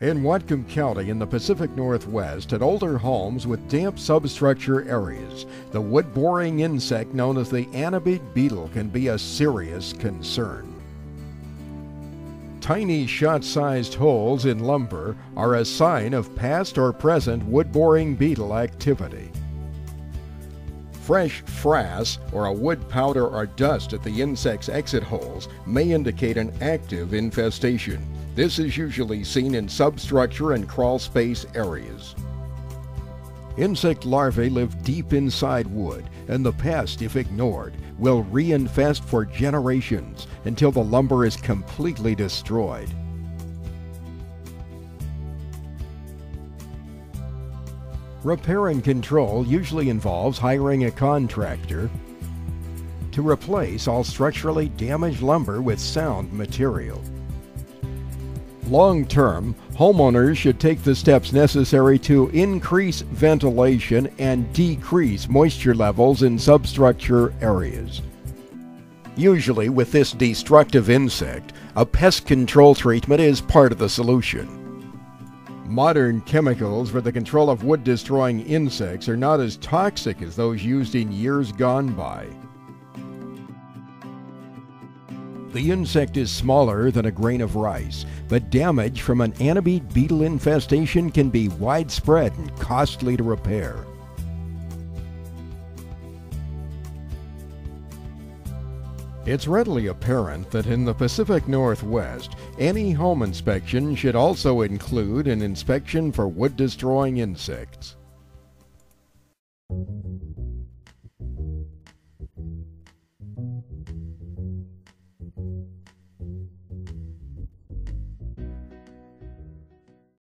In Whatcom County in the Pacific Northwest, at older homes with damp substructure areas, the wood boring insect known as the anobiid beetle can be a serious concern. Tiny shot sized holes in lumber are a sign of past or present wood boring beetle activity. Fresh frass or a wood powder or dust at the insect's exit holes may indicate an active infestation. This is usually seen in substructure and crawl space areas. Insect larvae live deep inside wood, and the pest, if ignored, will reinfest for generations until the lumber is completely destroyed. Repair and control usually involves hiring a contractor to replace all structurally damaged lumber with sound material. Long term, homeowners should take the steps necessary to increase ventilation and decrease moisture levels in substructure areas. Usually, with this destructive insect, a pest control treatment is part of the solution. Modern chemicals for the control of wood destroying insects are not as toxic as those used in years gone by. The insect is smaller than a grain of rice, but damage from an anobiid beetle infestation can be widespread and costly to repair. It's readily apparent that in the Pacific Northwest, any home inspection should also include an inspection for wood destroying insects.